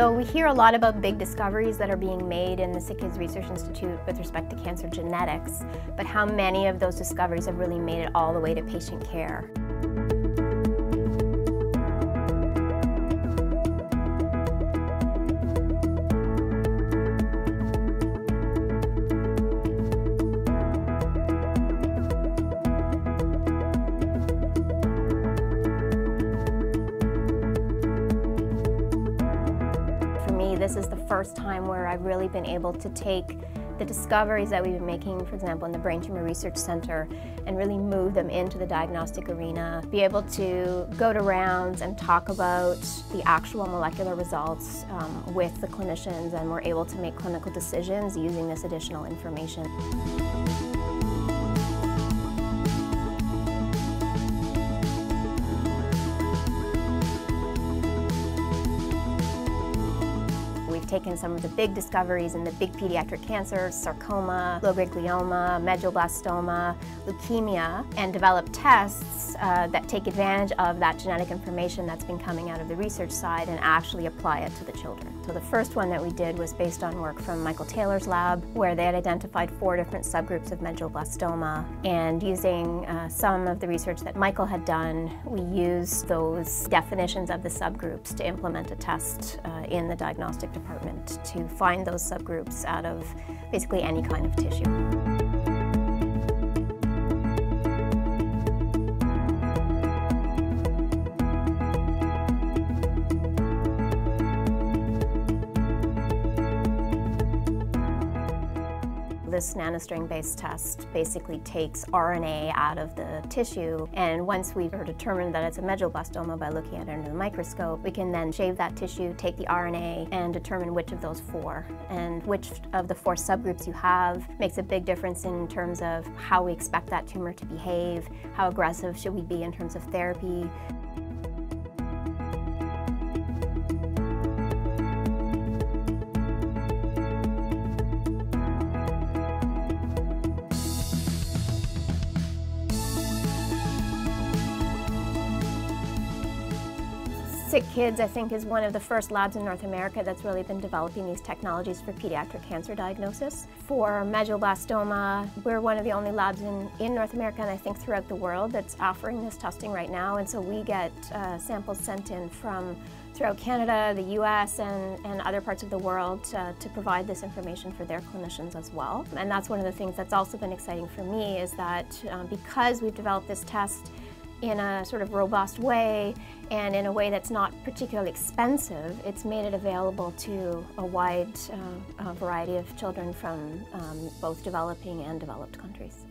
So we hear a lot about big discoveries that are being made in the SickKids Research Institute with respect to cancer genetics, but how many of those discoveries have really made it all the way to patient care? This is the first time where I've really been able to take the discoveries that we've been making, for example, in the Brain Tumor Research Center, and really move them into the diagnostic arena. Be able to go to rounds and talk about the actual molecular results um, with the clinicians, and we're able to make clinical decisions using this additional information. Taken some of the big discoveries in the big pediatric cancers, sarcoma, low-grade glioma, medulloblastoma, leukemia, and developed tests uh, that take advantage of that genetic information that's been coming out of the research side and actually apply it to the children. So the first one that we did was based on work from Michael Taylor's lab, where they had identified four different subgroups of medulloblastoma, and using uh, some of the research that Michael had done, we used those definitions of the subgroups to implement a test uh, in the diagnostic department to find those subgroups out of basically any kind of tissue. This nanostring-based test basically takes RNA out of the tissue, and once we've determined that it's a medulloblastoma by looking at it under the microscope, we can then shave that tissue, take the RNA, and determine which of those four. And which of the four subgroups you have makes a big difference in terms of how we expect that tumor to behave, how aggressive should we be in terms of therapy. SickKids, I think, is one of the first labs in North America that's really been developing these technologies for pediatric cancer diagnosis. For medulloblastoma, we're one of the only labs in, in North America and I think throughout the world that's offering this testing right now. And so we get uh, samples sent in from throughout Canada, the US, and, and other parts of the world to, to provide this information for their clinicians as well. And that's one of the things that's also been exciting for me is that um, because we've developed this test in a sort of robust way and in a way that's not particularly expensive, it's made it available to a wide uh, variety of children from um, both developing and developed countries.